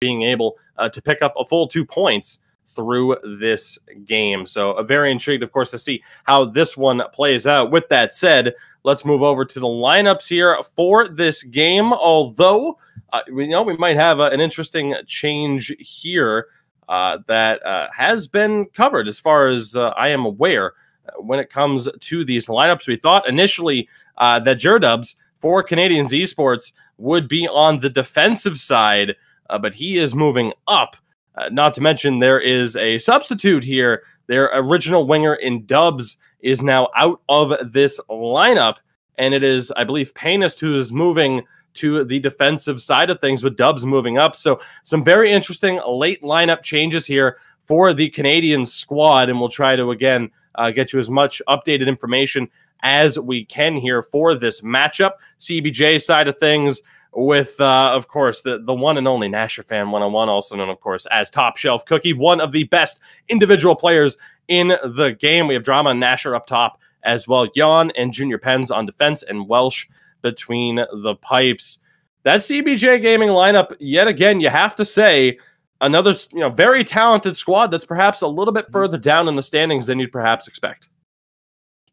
being able uh, to pick up a full two points through this game. So, uh, very intrigued, of course, to see how this one plays out. With that said, let's move over to the lineups here for this game. Although, uh, we know we might have uh, an interesting change here uh, that uh, has been covered as far as uh, I am aware when it comes to these lineups. We thought initially that Jerdubs for Canadiens esports would be on the defensive side, but he is moving up uh, not to mention, there is a substitute here. Their original winger in Dubs is now out of this lineup. And it is, I believe, Paynist who is moving to the defensive side of things with Dubs moving up. So, some very interesting late lineup changes here for the Canadian squad. And we'll try to, again, uh, get you as much updated information as we can here for this matchup. CBJ side of things with, uh, of course, the, the one and only Nasher Fan 101, also known, of course, as Top Shelf Cookie, one of the best individual players in the game. We have Drama and Nasher up top as well. Jan and Junior Pens on defense, and Welsh between the pipes. That CBJ gaming lineup, yet again, you have to say, another you know very talented squad that's perhaps a little bit further down in the standings than you'd perhaps expect.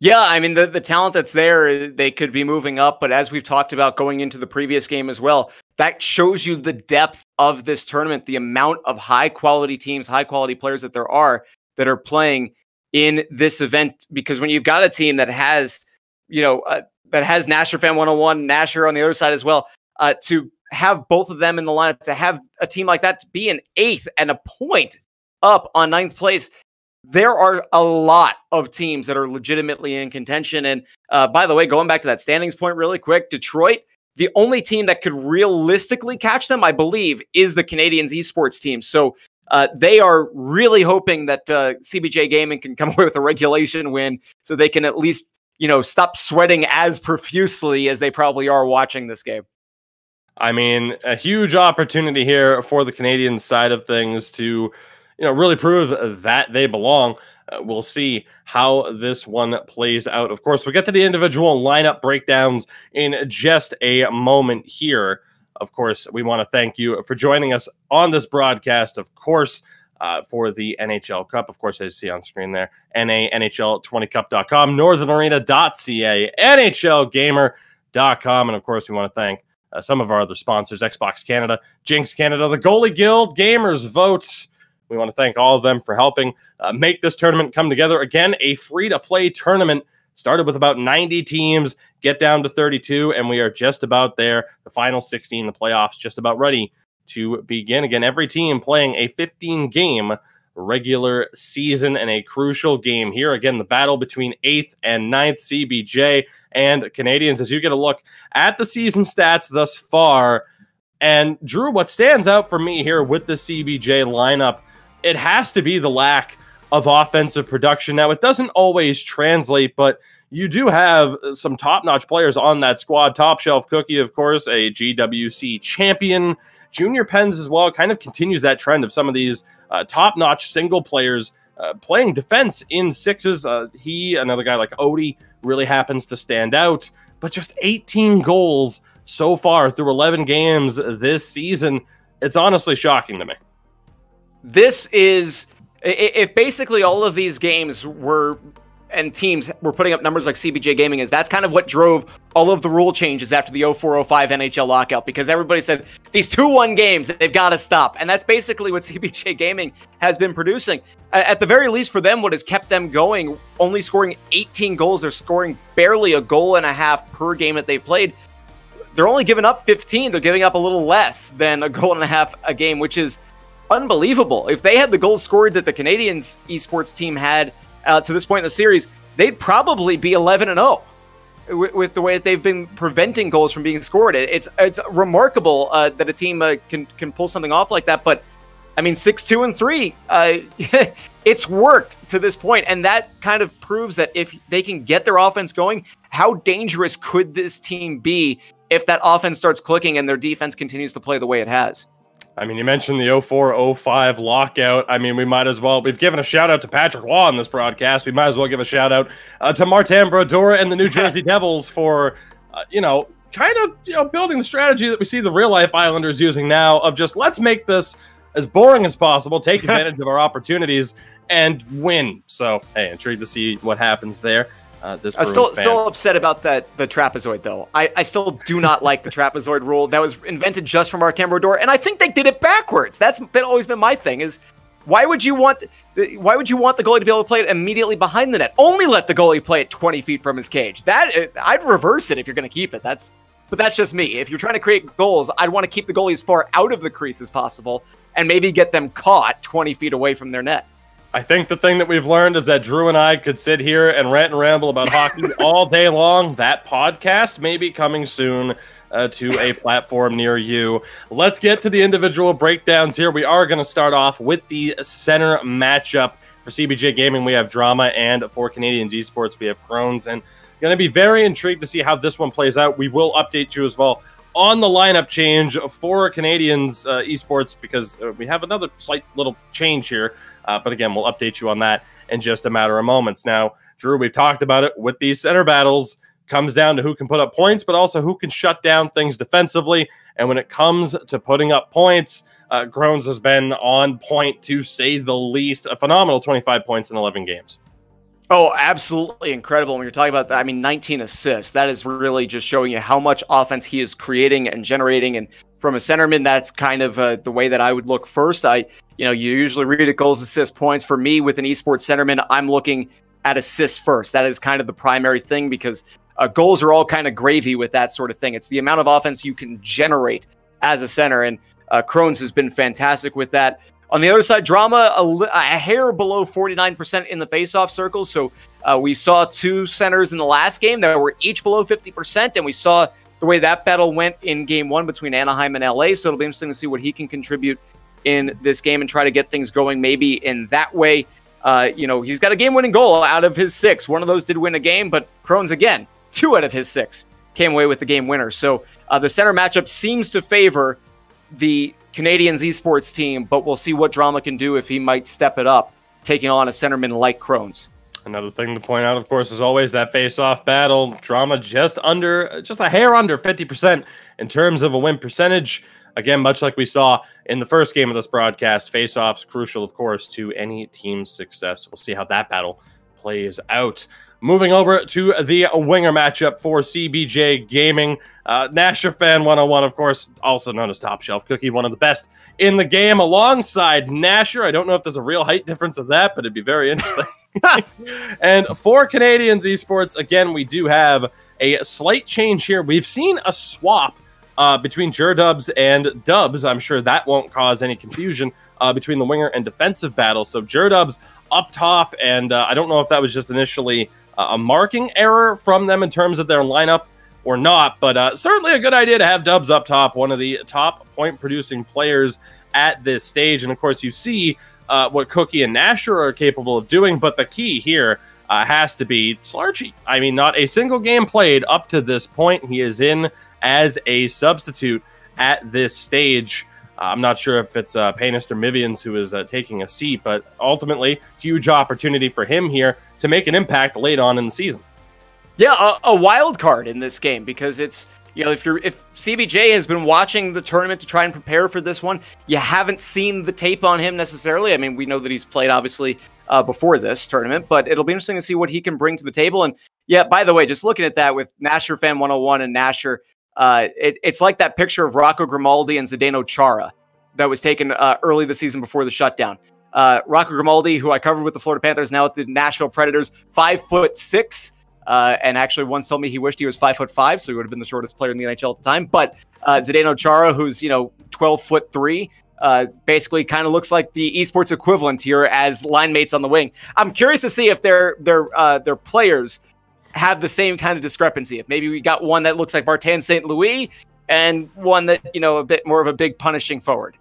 Yeah, I mean the the talent that's there, they could be moving up, but as we've talked about going into the previous game as well, that shows you the depth of this tournament, the amount of high quality teams, high quality players that there are that are playing in this event. Because when you've got a team that has, you know, uh, that has Nasher Fan 101, Nasher on the other side as well, uh, to have both of them in the lineup, to have a team like that to be an eighth and a point up on ninth place there are a lot of teams that are legitimately in contention. And uh, by the way, going back to that standings point really quick, Detroit, the only team that could realistically catch them, I believe, is the Canadiens esports team. So uh, they are really hoping that uh, CBJ Gaming can come away with a regulation win so they can at least, you know, stop sweating as profusely as they probably are watching this game. I mean, a huge opportunity here for the Canadian side of things to you know, really prove that they belong. Uh, we'll see how this one plays out. Of course, we'll get to the individual lineup breakdowns in just a moment here. Of course, we want to thank you for joining us on this broadcast. Of course, uh, for the NHL Cup. Of course, as you see on screen there, NANHL20cup.com, northernarena.ca, NHLgamer.com. And of course, we want to thank uh, some of our other sponsors Xbox Canada, Jinx Canada, the Goalie Guild, Gamers Votes, we want to thank all of them for helping uh, make this tournament come together. Again, a free to play tournament started with about 90 teams, get down to 32, and we are just about there. The final 16, the playoffs, just about ready to begin. Again, every team playing a 15 game regular season and a crucial game here. Again, the battle between eighth and ninth CBJ and Canadiens as you get a look at the season stats thus far. And Drew, what stands out for me here with the CBJ lineup it has to be the lack of offensive production. Now, it doesn't always translate, but you do have some top notch players on that squad. Top shelf cookie, of course, a GWC champion. Junior Pens as well kind of continues that trend of some of these uh, top notch single players uh, playing defense in sixes. Uh, he, another guy like Odie, really happens to stand out, but just 18 goals so far through 11 games this season. It's honestly shocking to me this is if basically all of these games were and teams were putting up numbers like CBJ Gaming is that's kind of what drove all of the rule changes after the 0405 NHL lockout because everybody said these 2-1 games they've got to stop. And that's basically what CBJ Gaming has been producing. At the very least for them what has kept them going only scoring 18 goals they're scoring barely a goal and a half per game that they've played. They're only giving up 15 they're giving up a little less than a goal and a half a game which is unbelievable. If they had the goals scored that the Canadiens esports team had uh, to this point in the series, they'd probably be 11 and 0 with, the way that they've been preventing goals from being scored. It's it's remarkable uh, that a team uh, can can pull something off like that. But I mean, six two and three, uh, it's worked to this point, and that kind of proves that if they can get their offense going, how dangerous could this team be if that offense starts clicking and their defense continues to play the way it has? I mean, you mentioned the 04 05 lockout. I mean, we might as well, we've given a shout out to Patrick Waugh on this broadcast. We might as well give a shout out uh, to Martin Brodeur and the New Jersey Devils for, uh, you know, kind of you know building the strategy that we see the real life Islanders using now of just let's make this as boring as possible, take advantage of our opportunities, and win. So hey, intrigued to see what happens there. Uh, this I'm still still upset about that the trapezoid though. I, I still do not like the trapezoid rule that was invented just from Artem Brodeur, and I think they did it backwards. That's been always been my thing. Is why would you want why would you want the goalie to be able to play it immediately behind the net? Only let the goalie play it 20 feet from his cage. That I'd reverse it if you're going to keep it. That's but that's just me. If you're trying to create goals, I'd want to keep the goalie as far out of the crease as possible and maybe get them caught 20 feet away from their net. I think the thing that we've learned is that Drew and I could sit here and rant and ramble about hockey all day long. That podcast may be coming soon uh, to a platform near you. Let's get to the individual breakdowns here. We are going to start off with the center matchup for CBJ Gaming. We have drama, and for Canadiens Esports, we have Crones. And going to be very intrigued to see how this one plays out. We will update you as well on the lineup change for Canadiens uh, esports because uh, we have another slight little change here. Uh, but again, we'll update you on that in just a matter of moments. Now, Drew, we've talked about it with these center battles. Comes down to who can put up points, but also who can shut down things defensively. And when it comes to putting up points, uh, Groans has been on point to say the least. A phenomenal 25 points in 11 games. Oh, absolutely incredible. When you're talking about that, I mean, 19 assists. That is really just showing you how much offense he is creating and generating. And from a centerman, that's kind of uh, the way that I would look first. I, you know, you usually read it goals, assists, points. For me, with an esports centerman, I'm looking at assists first. That is kind of the primary thing because uh, goals are all kind of gravy with that sort of thing. It's the amount of offense you can generate as a center. And uh, has been fantastic with that. On the other side, drama a, a hair below 49% in the faceoff circle. So uh, we saw two centers in the last game that were each below 50%, and we saw the way that battle went in game one between Anaheim and LA. So it'll be interesting to see what he can contribute in this game and try to get things going maybe in that way. Uh, you know, he's got a game winning goal out of his six. One of those did win a game, but Crohn's again, two out of his six came away with the game winner. So uh, the center matchup seems to favor the Canadiens esports team, but we'll see what Drama can do if he might step it up, taking on a centerman like Crohn's. Another thing to point out, of course, is always that face-off battle. Drama just under, just a hair under 50% in terms of a win percentage. Again, much like we saw in the first game of this broadcast, face-offs crucial, of course, to any team's success. We'll see how that battle plays out. Moving over to the winger matchup for CBJ Gaming. Uh, Nasher Fan 101, of course, also known as Top Shelf Cookie, one of the best in the game, alongside Nasher. I don't know if there's a real height difference of that, but it'd be very interesting. and for Canadiens Esports, again, we do have a slight change here. We've seen a swap uh, between Jurdubs and Dubs. I'm sure that won't cause any confusion uh, between the winger and defensive battle. So Jurdubs up top, and uh, I don't know if that was just initially a marking error from them in terms of their lineup or not, but uh, certainly a good idea to have Dubs up top, one of the top point producing players at this stage. And of course, you see uh, what Cookie and Nasher are capable of doing, but the key here uh, has to be Shlarchey. I mean, not a single game played up to this point. He is in as a substitute at this stage. Uh, I'm not sure if it's uh, Paynist or Mivians who is uh, taking a seat, but ultimately, huge opportunity for him here to make an impact late on in the season. Yeah, a, a wild card in this game because it's you know if you're if CBJ has been watching the tournament to try and prepare for this one, you haven't seen the tape on him necessarily. I mean, we know that he's played obviously uh, before this tournament, but it'll be interesting to see what he can bring to the table. And yeah, by the way, just looking at that with Nasher Fan 101 and Nasher, uh, it, it's like that picture of Rocco Grimaldi and Zdeno Chara that was taken uh, early the season before the shutdown. Uh, Rocco Grimaldi, who I covered with the Florida Panthers, now at the Nashville Predators, five foot six. Uh, and actually, once told me he wished he was five foot five, so he would have been the shortest player in the NHL at the time. But uh, Zdeno Chara, who's you know twelve foot three, uh, basically kind of looks like the esports equivalent here as line mates on the wing. I'm curious to see if their their uh, their players have the same kind of discrepancy. If maybe we got one that looks like Martin St. Louis and one that you know a bit more of a big punishing forward.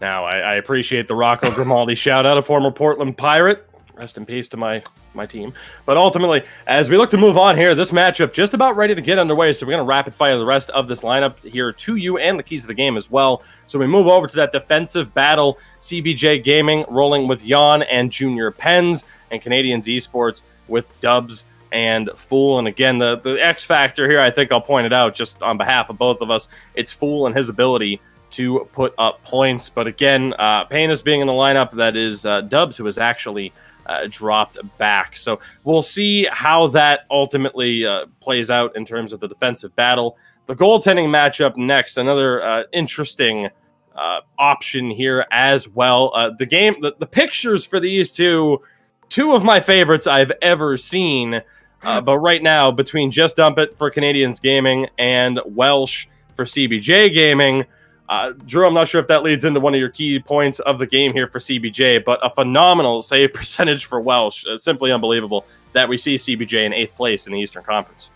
Now, I, I appreciate the Rocco Grimaldi shout out, a former Portland Pirate. Rest in peace to my my team. But ultimately, as we look to move on here, this matchup just about ready to get underway. So we're going to rapid fire the rest of this lineup here to you and the keys of the game as well. So we move over to that defensive battle. CBJ Gaming rolling with Jan and Junior Pens, and Canadiens Esports with Dubs and Fool. And again, the, the X factor here, I think I'll point it out just on behalf of both of us. It's Fool and his ability to put up points. But again, uh, Payne is being in the lineup. That is uh, Dubs, who has actually uh, dropped back. So we'll see how that ultimately uh, plays out in terms of the defensive battle. The goaltending matchup next, another uh, interesting uh, option here as well. Uh, the game, the, the pictures for these two, two of my favorites I've ever seen. Uh, but right now, between Just Dump It for Canadiens Gaming and Welsh for CBJ Gaming, uh, Drew, I'm not sure if that leads into one of your key points of the game here for CBJ, but a phenomenal save percentage for Welsh. Uh, simply unbelievable that we see CBJ in eighth place in the Eastern Conference.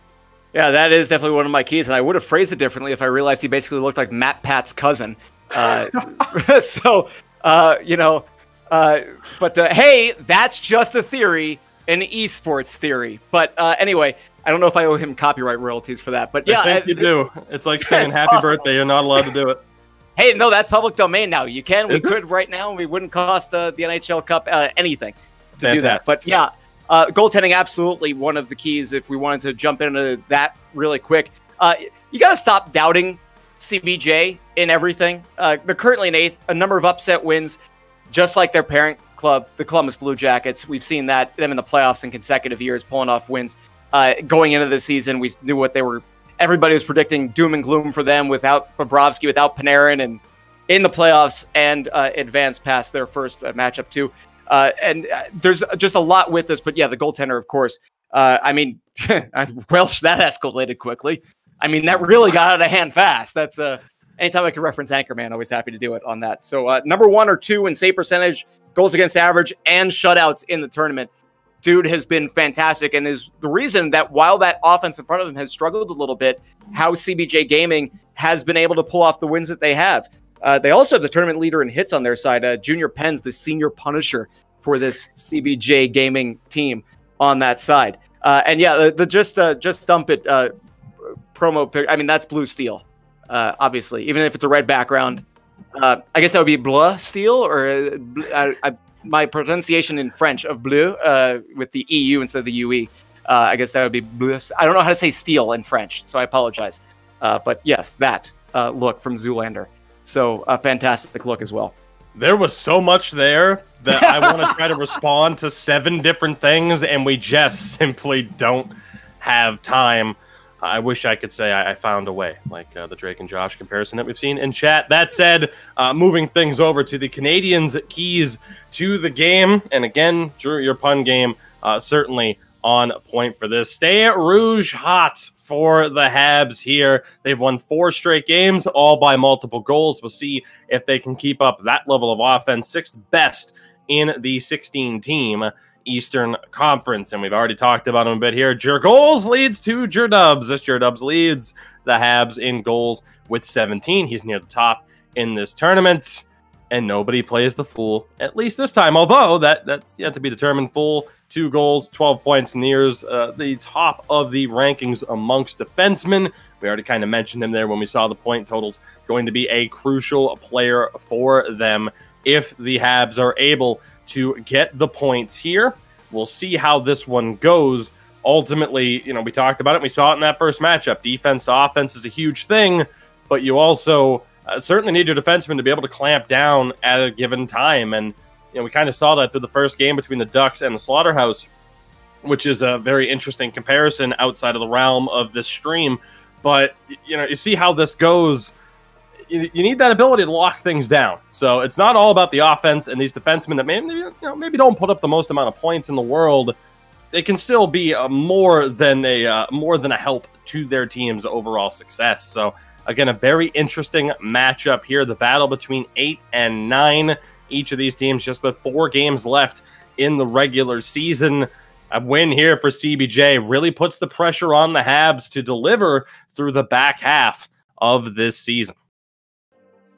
Yeah, that is definitely one of my keys, and I would have phrased it differently if I realized he basically looked like MatPat's cousin. Uh, so, uh, you know, uh, but uh, hey, that's just a theory, an esports theory. But uh, anyway, I don't know if I owe him copyright royalties for that. But yeah, I think you do. It's like saying "Happy possible. birthday." You're not allowed to do it. Hey, no, that's public domain now. You can. We could right now. We wouldn't cost uh, the NHL Cup uh, anything to Fantastic. do that. But yeah, uh, goaltending absolutely one of the keys. If we wanted to jump into that really quick, uh, you got to stop doubting CBJ in everything. Uh, they're currently in eighth, a number of upset wins, just like their parent club, the Columbus Blue Jackets. We've seen that them in the playoffs in consecutive years, pulling off wins. Uh, going into the season, we knew what they were everybody was predicting doom and gloom for them without Bobrovsky, without Panarin, and in the playoffs and uh, advanced past their first uh, matchup too. Uh, and uh, there's just a lot with this, but yeah, the goaltender, of course. Uh, I mean, Welsh that escalated quickly. I mean, that really got out of hand fast. That's uh, anytime I can reference Anchorman, always happy to do it on that. So number one or two in save percentage, goals against average, and shutouts in the tournament dude has been fantastic and is the reason that while that offense in front of him has struggled a little bit, how CBJ Gaming has been able to pull off the wins that they have. Uh, they also have the tournament leader in hits on their side, uh, Junior Pens, the senior punisher for this CBJ Gaming team on that side. Uh, and yeah, the, the just uh, just dump it uh, promo. Pic- I mean, that's blue steel, uh, obviously. Even if it's a red background, I guess that would be blue steel, or I, I my pronunciation in French of bleu uh, with the EU instead of the UE. Uh, I guess that would be bleu. I don't know how to say steel in French, so I apologize. Uh, but yes, that uh, look from Zoolander. So a fantastic look as well. There was so much there that I want to try to respond to seven different things, and we just simply don't have time. I wish I could say I, I found a way, like uh, the Drake and Josh comparison that we've seen in chat. That said, uh, moving things over to the Canadiens' keys to the game, and again, Drew, your pun game uh, certainly on point for this. Stay at Rouge hot for the Habs here. They've won four straight games, all by multiple goals. We'll see if they can keep up that level of offense, sixth best in the 16 team. Eastern Conference. And we've already talked about him a bit here. Jer goals leads to Jer Dubs. This Jer Dubs leads the Habs in goals with 17. He's near the top in this tournament. And nobody plays the fool, at least this time. Although that that's yet to be determined. Full two goals, 12 points, nears uh, the top of the rankings amongst defensemen. We already kind of mentioned him there when we saw the point totals. Going to be a crucial player for them if the Habs are able to get the points here. We'll see how this one goes. Ultimately, you know, we talked about it. We saw it in that first matchup. Defense to offense is a huge thing, but you also uh, certainly need your defenseman to be able to clamp down at a given time. And, you know, we kind of saw that through the first game between the Ducks and the Slaughterhouse, which is a very interesting comparison outside of the realm of this stream. But, you know, you see how this goes you, you need that ability to lock things down. So it's not all about the offense and these defensemen that maybe you know maybe don't put up the most amount of points in the world. They can still be a, more than a uh, more than a help to their team's overall success. So again, a very interesting matchup here. The battle between eight and nine. Each of these teams just with four games left in the regular season. A win here for CBJ really puts the pressure on the Habs to deliver through the back half of this season.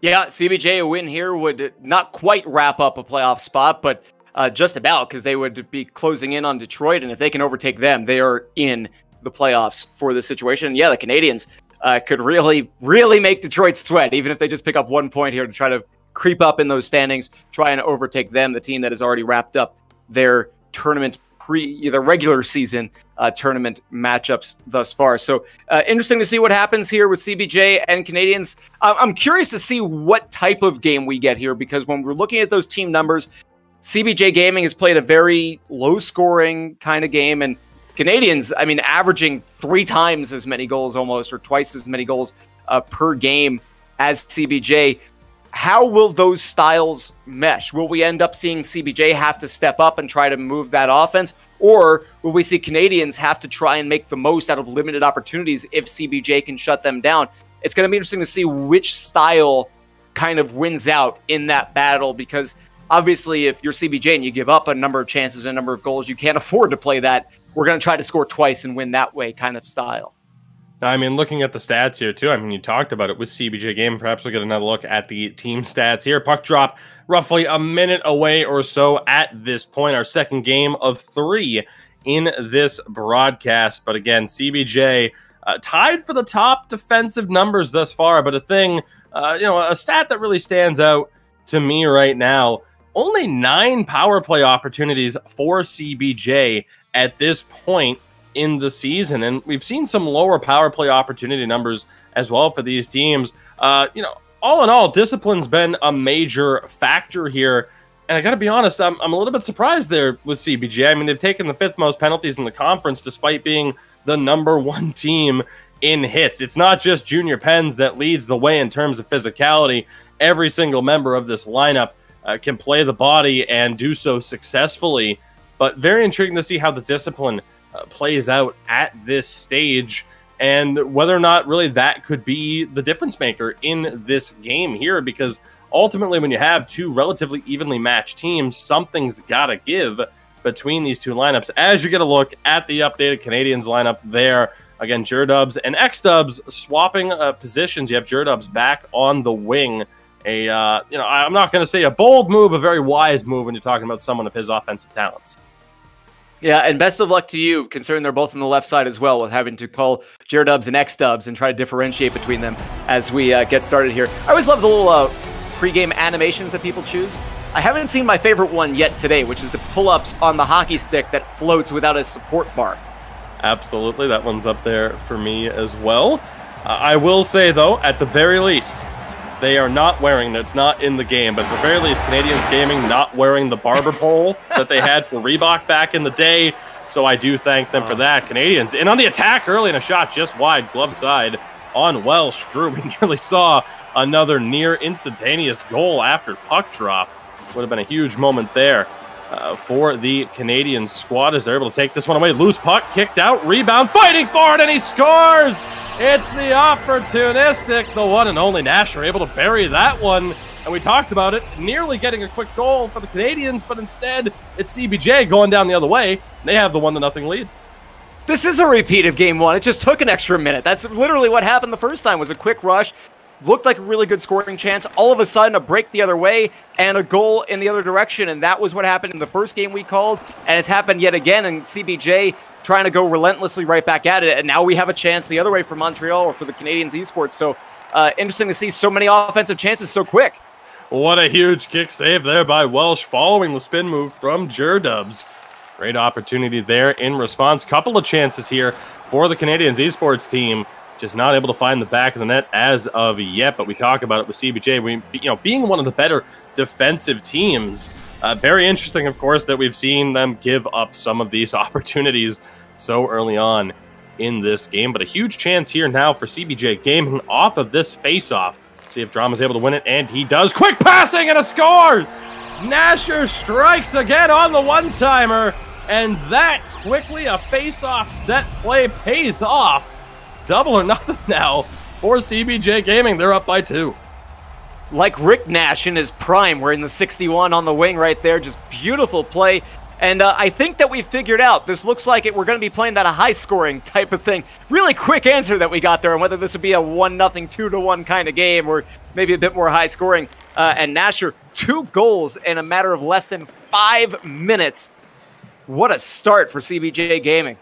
Yeah, CBJ a win here would not quite wrap up a playoff spot, but uh, just about because they would be closing in on Detroit, and if they can overtake them, they are in the playoffs for this situation. And yeah, the Canadiens uh, could really, really make Detroit sweat, even if they just pick up one point here to try to creep up in those standings, try and overtake them, the team that has already wrapped up their tournament pre either regular season uh, tournament matchups thus far. So uh, interesting to see what happens here with CBJ and Canadiens. I'm curious to see what type of game we get here because when we're looking at those team numbers, CBJ Gaming has played a very low scoring kind of game and Canadiens, I mean, averaging three times as many goals almost, or twice as many goals uh, per game as CBJ. How will those styles mesh? Will we end up seeing CBJ have to step up and try to move that offense? Or will we see Canadiens have to try and make the most out of limited opportunities if CBJ can shut them down? It's going to be interesting to see which style kind of wins out in that battle because obviously, if you're CBJ and you give up a number of chances and a number of goals, you can't afford to play that. We're going to try to score twice and win that way kind of style. I mean, looking at the stats here too. I mean, you talked about it with CBJ game. Perhaps we'll get another look at the team stats here. Puck drop roughly a minute away or so at this point. Our second game of three in this broadcast. But again, CBJ uh, tied for the top defensive numbers thus far. But a thing, uh, you know, a stat that really stands out to me right now. Only nine power play opportunities for CBJ at this point in the season. And we've seen some lower power play opportunity numbers as well for these teams. Uh, you know, all in all, discipline's been a major factor here. And I got to be honest, I'm, I'm a little bit surprised there with CBJ. I mean, they've taken the fifth most penalties in the conference despite being the number one team in hits. It's not just Junior Pens that leads the way in terms of physicality. Every single member of this lineup uh, can play the body and do so successfully. But very intriguing to see how the discipline uh, plays out at this stage and whether or not really that could be the difference maker in this game here because ultimately when you have two relatively evenly matched teams something's got to give between these two lineups as you get a look at the updated canadiens lineup there. Again Dubs and x-dubs swapping uh, positions. You have Dubs back on the wing. A uh, you know i'm not going to say a bold move a very wise move when you're talking about someone of his offensive talents yeah, and best of luck to you, considering they're both on the left side as well, with having to call Dubs and X Dubs and try to differentiate between them as we uh, get started here. I always love the little uh, pre-game animations that people choose. I haven't seen my favorite one yet today, which is the pull-ups on the hockey stick that floats without a support bar. Absolutely, that one's up there for me as well. Uh, I will say though, at the very least, they are not wearing it's not in the game but at the very least canadiens gaming not wearing the barber pole that they had for reebok back in the day. So i do thank them for that. Canadiens and on the attack early in a shot just wide glove side on welsh. Drew we nearly saw another near instantaneous goal after puck drop. Would have been a huge moment there uh, for the Canadian squad as they're able to take this one away. Loose puck, kicked out, rebound, fighting for it, and he scores! It's the opportunistic, the one and only Nasher able to bury that one. And we talked about it, nearly getting a quick goal for the Canadiens, but instead it's CBJ going down the other way. They have the one to nothing lead. This is a repeat of game one. It just took an extra minute. That's literally what happened the first time was a quick rush. Looked like a really good scoring chance. All of a sudden, a break the other way and a goal in the other direction. And that was what happened in the first game we called. And it's happened yet again. And CBJ trying to go relentlessly right back at it. And now we have a chance the other way for Montreal or for the Canadiens esports. So uh, interesting to see so many offensive chances so quick. What a huge kick save there by Welsh following the spin move from Jurdubs. Great opportunity there in response. Couple of chances here for the Canadiens esports team. Just not able to find the back of the net as of yet, but we talk about it with CBJ. We, you know, being one of the better defensive teams. Uh, very interesting, of course, that we've seen them give up some of these opportunities so early on in this game. But a huge chance here now for CBJ Gaming off of this face-off. See if Drama's able to win it, and he does. Quick passing and a score! Nasher strikes again on the one-timer, and that quickly a face-off set play pays off. Double or nothing now for CBJ Gaming. They're up by two. Like Rick Nash in his prime, we're in the 61 on the wing right there. Just beautiful play. And uh, I think that we figured out this looks like it. We're going to be playing that a high scoring type of thing. Really quick answer that we got there, on whether this would be a one nothing, two to one kind of game, or maybe a bit more high scoring. Uh, and Nasher, two goals in a matter of less than five minutes. What a start for CBJ Gaming.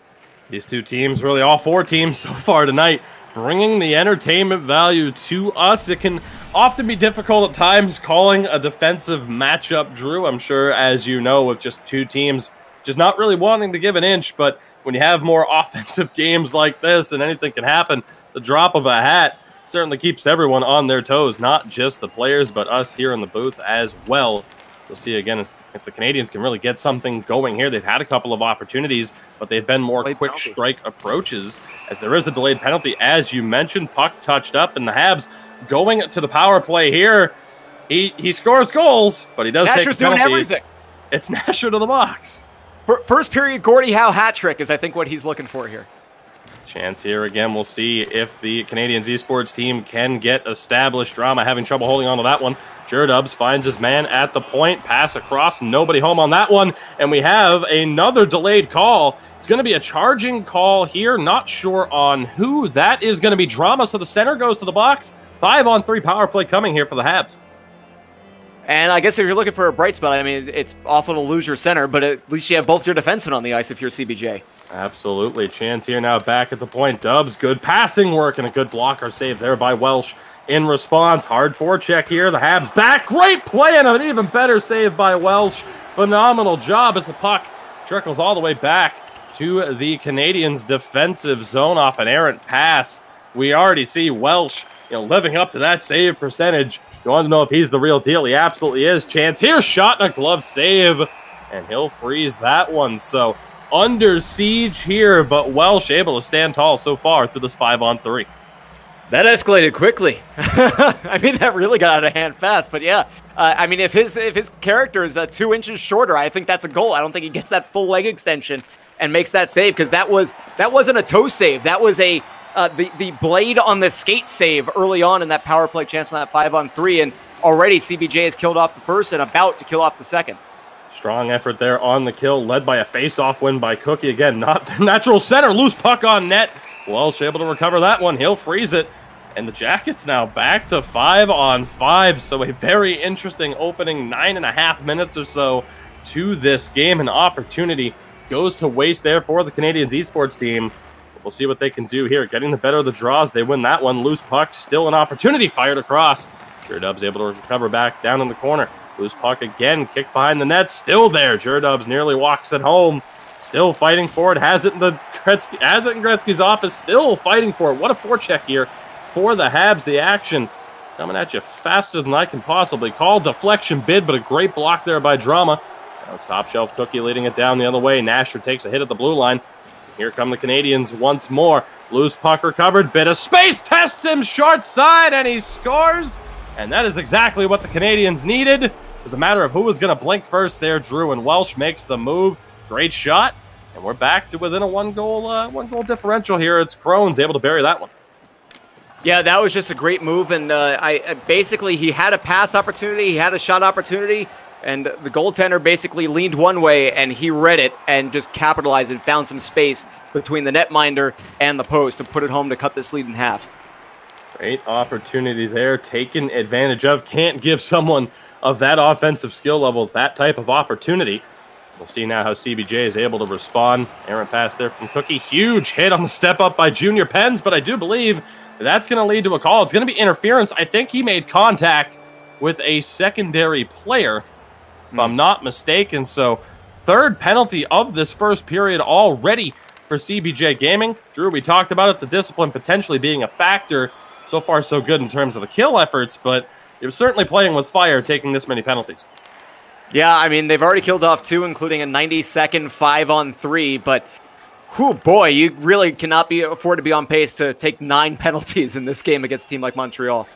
These two teams, really all four teams so far tonight, bringing the entertainment value to us. It can often be difficult at times calling a defensive matchup, Drew. I'm sure, as you know, with just two teams just not really wanting to give an inch. But when you have more offensive games like this and anything can happen, the drop of a hat certainly keeps everyone on their toes, not just the players, but us here in the booth as well. So see again if the Canadiens can really get something going here. They've had a couple of opportunities, but they've been more quick penalty. strike approaches. As there is a delayed penalty, as you mentioned, puck touched up, and the Habs going to the power play here. He he scores goals, but he does Nasher's take doing everything. It's Nasher to the box. First period Gordie Howe hat trick is I think what he's looking for here. Chance here again. We'll see if the Canadiens esports team can get established. Drama having trouble holding on to that one. Jerdubs finds his man at the point. Pass across. Nobody home on that one. And we have another delayed call. It's going to be a charging call here. Not sure on who that is going to be. Drama. So the center goes to the box. Five on three power play coming here for the Habs. And I guess if you're looking for a bright spot, I mean, it's awful to lose your center, but at least you have both your defensemen on the ice if you're CBJ. Absolutely. Chance here now back at the point. Dubs, good passing work and a good blocker save there by Welsh. In response, hard forecheck here. The Habs back. Great play and an even better save by Welsh. Phenomenal job as the puck trickles all the way back to the Canadiens' defensive zone off an errant pass. We already see Welsh, you know, living up to that save percentage. You want to know if he's the real deal? He absolutely is. Chance here, shot and a glove save, and he'll freeze that one. So under siege here, but Welsh able to stand tall so far through this five on three. That escalated quickly. I mean, that really got out of hand fast. But yeah, uh, I mean, if his if his character is uh, two inches shorter, I think that's a goal. I don't think he gets that full leg extension and makes that save because that was that wasn't a toe save. That was a uh, the the blade on the skate save early on in that power play chance on that five on three, and already CBJ has killed off the first and about to kill off the second. Strong effort there on the kill, led by a face-off win by Cookie. Again, not natural center, loose puck on net. Welsh able to recover that one. He'll freeze it. And the Jackets now back to five on five. So a very interesting opening nine and a half minutes or so to this game. An opportunity goes to waste there for the Canadiens esports team. We'll see what they can do here. Getting the better of the draws. They win that one. Loose puck, still an opportunity fired across. Sure Dubs able to recover back down in the corner. Loose puck again, kicked behind the net, still there. Jerdubs nearly walks it home. Still fighting for it. Has it in the Gretzky, has it in Gretzky's office. Still fighting for it. What a forecheck here for the Habs. The action coming at you faster than I can possibly call. Deflection bid, but a great block there by Drama. Now it's top shelf Cookie leading it down the other way. Nasher takes a hit at the blue line. Here come the Canadiens once more. Loose puck recovered. Bit of space. Tests him short side, and he scores. And that is exactly what the Canadiens needed. It was a matter of who was going to blink first there, Drew, and Welsh makes the move. Great shot. And we're back to within a one goal uh, one goal differential here. It's Crohn's able to bury that one. Yeah, that was just a great move, and uh, I basically he had a pass opportunity, he had a shot opportunity, and the goaltender basically leaned one way, and he read it and just capitalized and found some space between the netminder and the post to put it home to cut this lead in half. Great opportunity there, taken advantage of. Can't give someone of that offensive skill level, that type of opportunity. We'll see now how CBJ is able to respond. Errant pass there from Cookie. Huge hit on the step up by Junior Pens, but I do believe that's going to lead to a call. It's going to be interference. I think he made contact with a secondary player, if I'm hmm. not mistaken. So, third penalty of this first period already for CBJ Gaming. Drew, we talked about it, the discipline potentially being a factor. So far, so good in terms of the kill efforts, but he was certainly playing with fire taking this many penalties. Yeah, I mean, they've already killed off two, including a 90 second five on three, but whew, boy, you really cannot be afford to be on pace to take nine penalties in this game against a team like Montreal.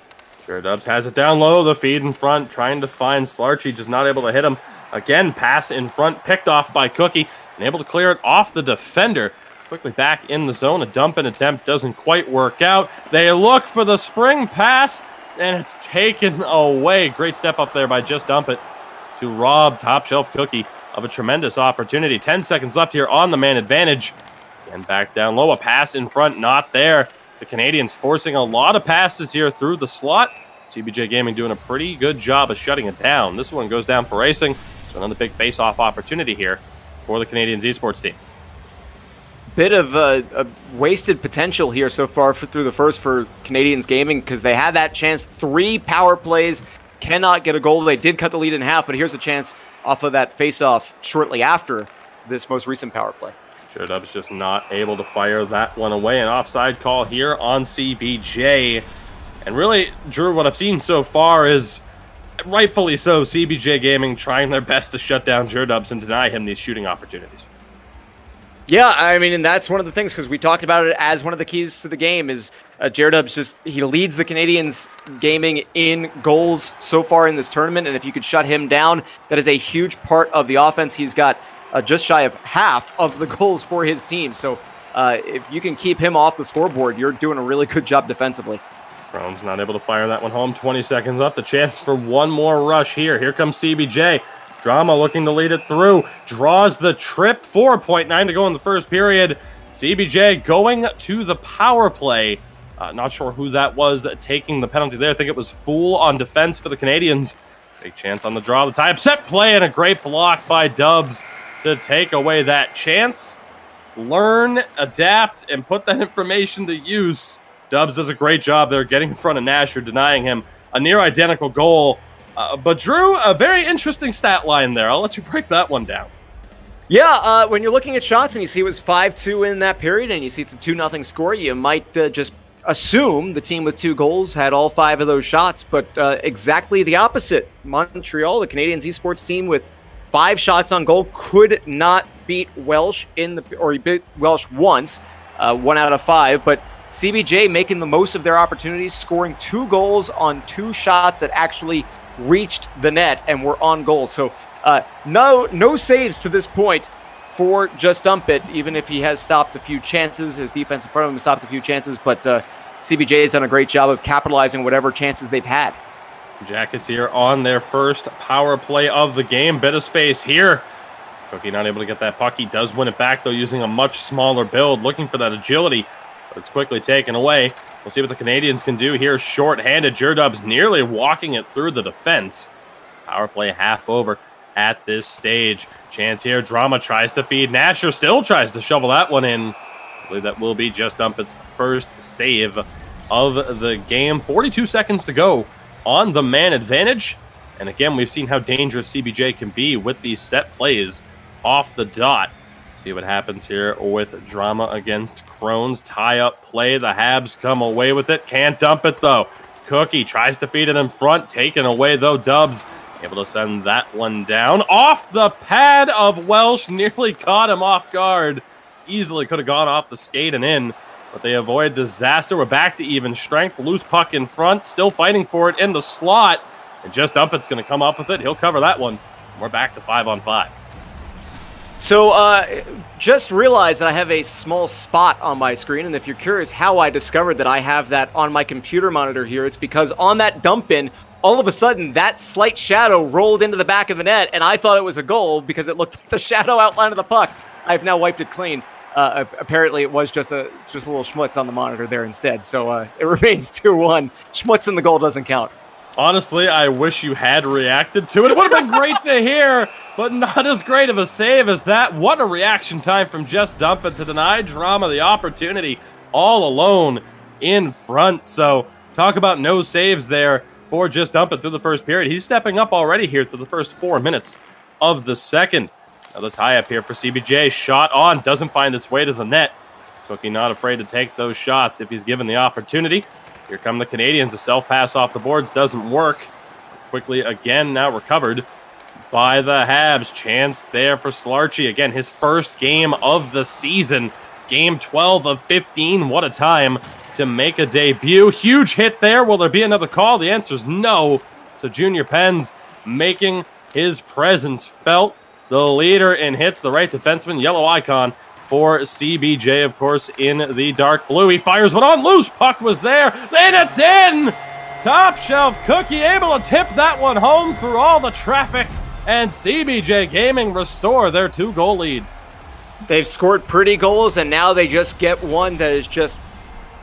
Sure, Dubs has it down low, the feed in front, trying to find Shlarchey, just not able to hit him. Again, pass in front, picked off by Cookie, and able to clear it off the defender. Quickly back in the zone, a dump and attempt doesn't quite work out. They look for the spring pass, and it's taken away. Great step up there by Just Dump It to rob Top Shelf Cookie of a tremendous opportunity. 10 seconds left here on the man advantage. And back down low, a pass in front, not there. The Canadiens forcing a lot of passes here through the slot. CBJ Gaming doing a pretty good job of shutting it down. This one goes down for racing. So another big face-off opportunity here for the Canadiens esports team bit of a, a, wasted potential here so far for, through the first for Canadiens gaming because they had that chance. Three power plays, cannot get a goal. They did cut the lead in half, but here's a chance off of that face-off shortly after this most recent power play. Sure Dub's just not able to fire that one away. An offside call here on CBJ. And really, Drew, what I've seen so far is rightfully so, CBJ Gaming trying their best to shut down Dubs and deny him these shooting opportunities. Yeah, I mean, and that's one of the things because we talked about it as one of the keys to the game is uh, Dubs just he leads the Canadiens gaming in goals so far in this tournament, and if you could shut him down, that is a huge part of the offense. He's got uh, just shy of half of the goals for his team, so uh, if you can keep him off the scoreboard, you're doing a really good job defensively. Crohn's not able to fire that one home. 20 seconds left. The chance for one more rush here. Here comes CBJ. Drama looking to lead it through. Draws the trip. 4.9 to go in the first period. CBJ going to the power play. Uh, not sure who that was taking the penalty there. I think it was Fool on defense for the Canadiens. Big chance on the draw. The tie up set play and a great block by Dubs to take away that chance. Learn, adapt, and put that information to use Dubs does a great job there getting in front of Nasher, denying him a near identical goal. Uh, but Drew, a very interesting stat line there. I'll let you break that one down. Yeah, uh, when you're looking at shots and you see it was 5 2 in that period and you see it's a 2 0 score, you might uh, just assume the team with two goals had all five of those shots, but uh, exactly the opposite. Montreal, the Canadiens esports team with five shots on goal, could not beat Welsh in the, or he beat Welsh once, uh, one out of five, but CBJ making the most of their opportunities, scoring two goals on two shots that actually reached the net and were on goal. So uh, no no saves to this point for just dump it, even if he has stopped a few chances. His defense in front of him stopped a few chances, but uh, CBJ has done a great job of capitalizing whatever chances they've had. Jackets here on their first power play of the game. Bit of space here. Cookie not able to get that puck. He does win it back, though, using a much smaller build, looking for that agility it's quickly taken away. We'll see what the Canadiens can do here. Short-handed, nearly walking it through the defense. Power play half over at this stage. Chance here. Drama tries to feed. Nasher still tries to shovel that one in. I believe that will be just Dump It's first save of the game. 42 seconds to go on the man advantage. And again, we've seen how dangerous CBJ can be with these set plays off the dot. See what happens here with drama against Crohn's tie up play. The Habs come away with it. Can't dump it though. Cookie tries to feed it in front. Taken away though. Dubs able to send that one down. Off the pad of Welsh. Nearly caught him off guard. Easily could have gone off the skate and in. But they avoid disaster. We're back to even strength. Loose puck in front. Still fighting for it in the slot. And just up it's going to come up with it. He'll cover that one. We're back to five on five. So, uh, just realized that I have a small spot on my screen, and if you're curious how I discovered that I have that on my computer monitor here, it's because on that dump in, all of a sudden that slight shadow rolled into the back of the net, and I thought it was a goal because it looked like the shadow outline of the puck. I've now wiped it clean. Uh, apparently, it was just a just a little schmutz on the monitor there instead. So uh, it remains two one. Schmutz in the goal doesn't count. Honestly, I wish you had reacted to it. It would have been great to hear, but not as great of a save as that. What a reaction time from Just Dump It to deny drama the opportunity all alone in front. So, talk about no saves there for Just Dump It through the first period. He's stepping up already here through the first four minutes of the second. Another tie up here for CBJ. Shot on, doesn't find its way to the net. Cookie not afraid to take those shots if he's given the opportunity. Here come the Canadiens. A self pass off the boards doesn't work. Quickly again, now recovered by the Habs. Chance there for Shlarchey. Again, his first game of the season. Game 12 of 15. What a time to make a debut. Huge hit there. Will there be another call? The answer is no. So Junior Pens making his presence felt. The leader in hits, the right defenseman, yellow icon for CBJ, of course, in the dark blue. He fires one on loose. Puck was there. Then it's in. Top shelf cookie able to tip that one home through all the traffic. And CBJ Gaming restore their two goal lead. They've scored pretty goals, and now they just get one that is just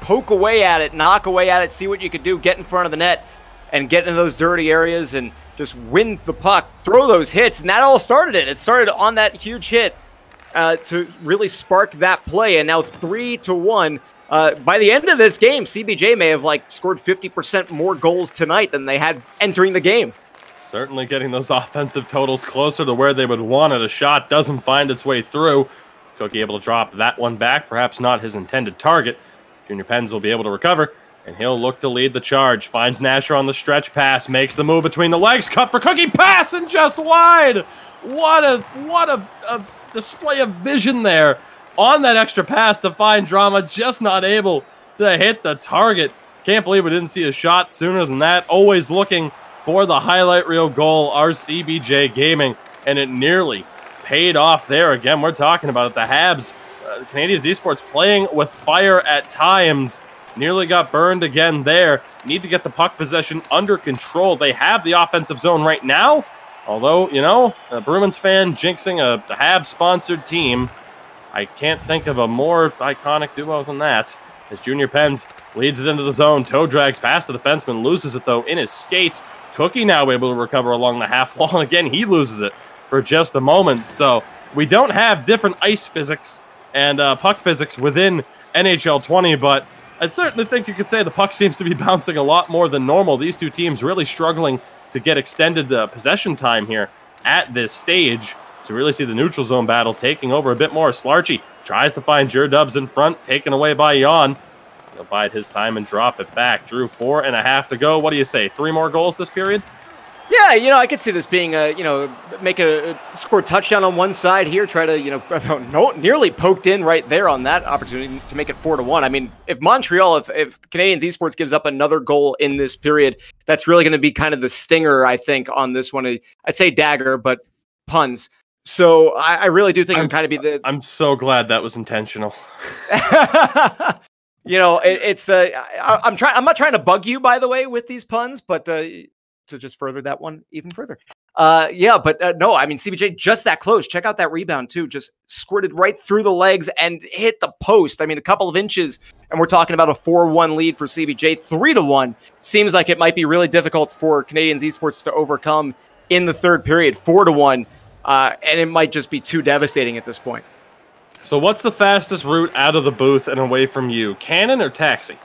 poke away at it, knock away at it, see what you can do, get in front of the net, and get in those dirty areas and just win the puck, throw those hits. And that all started it. It started on that huge hit uh, to really spark that play. And now three to one. Uh, by the end of this game, CBJ may have like scored 50% more goals tonight than they had entering the game. Certainly getting those offensive totals closer to where they would want it. A shot doesn't find its way through. Cookie able to drop that one back, perhaps not his intended target. Junior Pens will be able to recover, and he'll look to lead the charge. Finds Nasher on the stretch pass, makes the move between the legs, cut for Cookie, pass and just wide. What a what a, a display of vision there on that extra pass to find drama, just not able to hit the target. Can't believe we didn't see a shot sooner than that. Always looking for the highlight reel goal, RCBJ Gaming, and it nearly paid off there. Again, we're talking about it. The Habs, uh, Canadiens Esports playing with fire at times. Nearly got burned again there. Need to get the puck possession under control. They have the offensive zone right now. Although, you know, a Bruins fan jinxing a, Habs sponsored team. I can't think of a more iconic duo than that. As Junior Pens leads it into the zone, toe drags past the defenseman, loses it though in his skates. Cookie now able to recover along the half wall. Again, he loses it for just a moment. So we don't have different ice physics and uh, puck physics within NHL 20, but I certainly think you could say the puck seems to be bouncing a lot more than normal. These two teams really struggling to get extended possession time here at this stage. So really see the neutral zone battle taking over a bit more. Shlarchey tries to find Dubs in front, taken away by Jan. He'll bide his time and drop it back. Drew, four and a half to go. What do you say? Three more goals this period? Yeah, you know, I could see this being a, you know, make a score touchdown on one side here, try to, you know, no, nearly poked in right there on that opportunity to make it four to one. I mean, if Montreal, if, if Canadiens Esports gives up another goal in this period, that's really going to be kind of the stinger, I think, on this one. I'd say dagger, but puns. So I, I really do think I'm, I'm kind of be the. I'm so glad that was intentional. you know, it, it's uh, I, am trying. I'm not trying to bug you, by the way, with these puns, but uh, to just further that one even further. Uh, yeah, but uh, no, I mean CBJ just that close. Check out that rebound too. Just squirted right through the legs and hit the post. I mean, a couple of inches, and we're talking about a four-one lead for CBJ. Three to one seems like it might be really difficult for Canadiens esports to overcome in the third period. Four to one, uh, and it might just be too devastating at this point. So, what's the fastest route out of the booth and away from you? Cannon or taxi?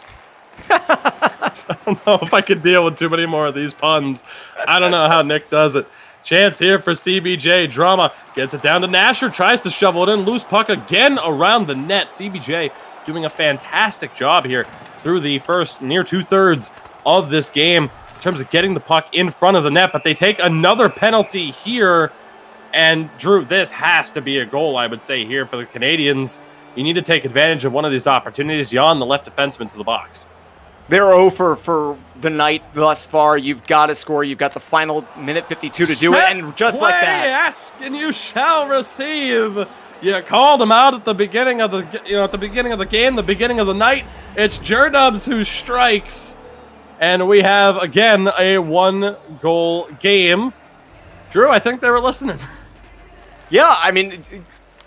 I don't know if I can deal with too many more of these puns. I don't know how Nick does it. Chance here for CBJ. Drama gets it down to Nasher, tries to shovel it in. Loose puck again around the net. CBJ doing a fantastic job here through the first near two thirds of this game in terms of getting the puck in front of the net. But they take another penalty here and Drew, this has to be a goal, I would say, here for the Canadiens. You need to take advantage of one of these opportunities. Jan, the left defenseman, to the box. They're over for the night thus far. You've got to score. You've got the final minute 52 to do it, and just like that. Ask and you shall receive. You called him out at the beginning of the you know at the beginning of the game, the beginning of the night. It's Jerdubs who strikes, and we have again a one goal game. Drew, I think they were listening. Yeah, I mean,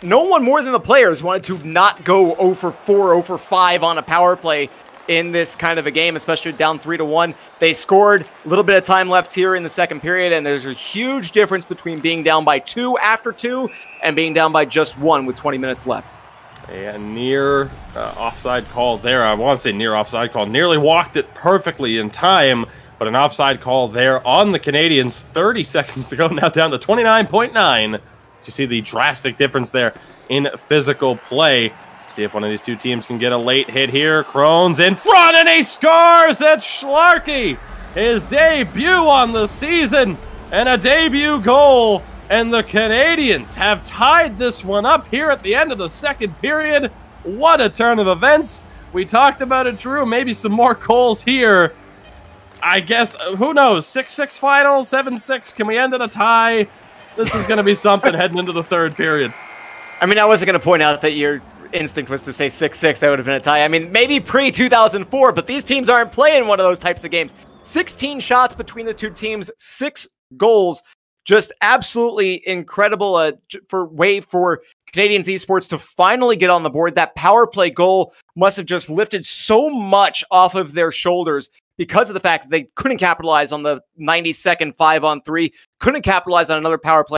no one more than the players wanted to not go oh over 4, over 5 on a power play in this kind of a game, especially down 3 to 1. They scored a little bit of time left here in the second period, and there's a huge difference between being down by 2 after 2 and being down by just 1 with 20 minutes left. A near uh, offside call there. I want to say near offside call. Nearly walked it perfectly in time, but an offside call there on the Canadiens. 30 seconds to go now, down to 29.9. You see the drastic difference there in physical play. See if one of these two teams can get a late hit here. Crohn's in front and he scores at Shlarchey. His debut on the season and a debut goal. And the Canadiens have tied this one up here at the end of the second period. What a turn of events. We talked about it, Drew. Maybe some more goals here. I guess, uh, who knows? 6 6 final, 7 6. Can we end in a tie? This is going to be something heading into the third period. I mean, I wasn't going to point out that your instinct was to say 6 6. That would have been a tie. I mean, maybe pre 2004, but these teams aren't playing one of those types of games. 16 shots between the two teams, six goals. Just absolutely incredible uh, for way for Canadiens esports to finally get on the board. That power play goal must have just lifted so much off of their shoulders because of the fact that they couldn't capitalize on the 90 second five on three, couldn't capitalize on another power play.